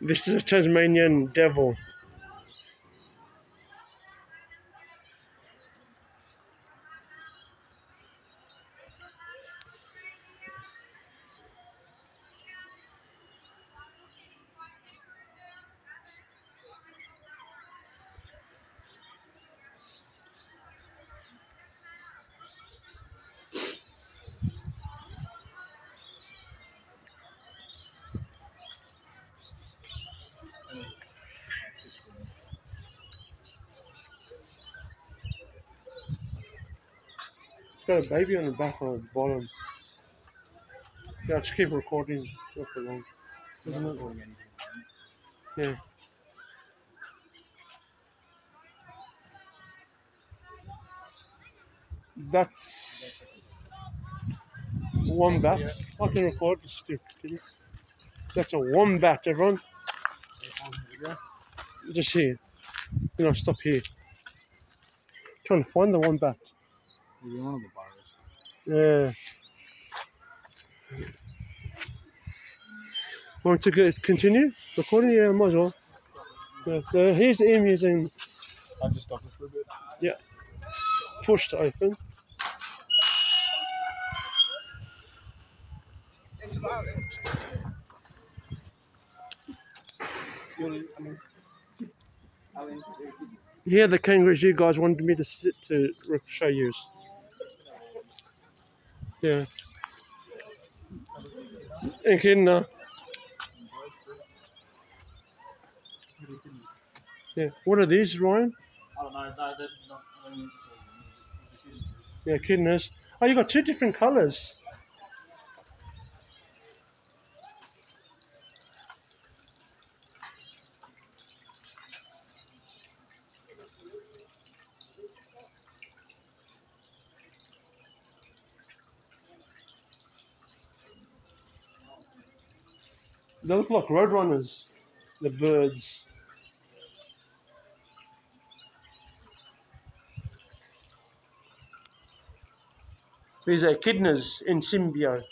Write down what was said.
This is a Tasmanian devil. Got a baby on the back on the bottom. Yeah, I just keep recording. Not for long. Isn't it? Yeah. That's wombat. I can record this stupid. That's a wombat, everyone. Just here. You know, stop here. Trying to find the wombat. Maybe one of the bars. Yeah. Want to continue recording? Yeah, might as well. Yeah, so here's the emus I'll just stop it for a bit. Yeah. Pushed open. Here, the kangaroos you guys wanted me to sit to show you. Yeah. En kinder. Yeah. What are these, Ryan? I don't know. No, they're not. Um, Yeah, kidneys. Oh, you got two different colours. They look like roadrunners, the birds. These are echidnas in symbio.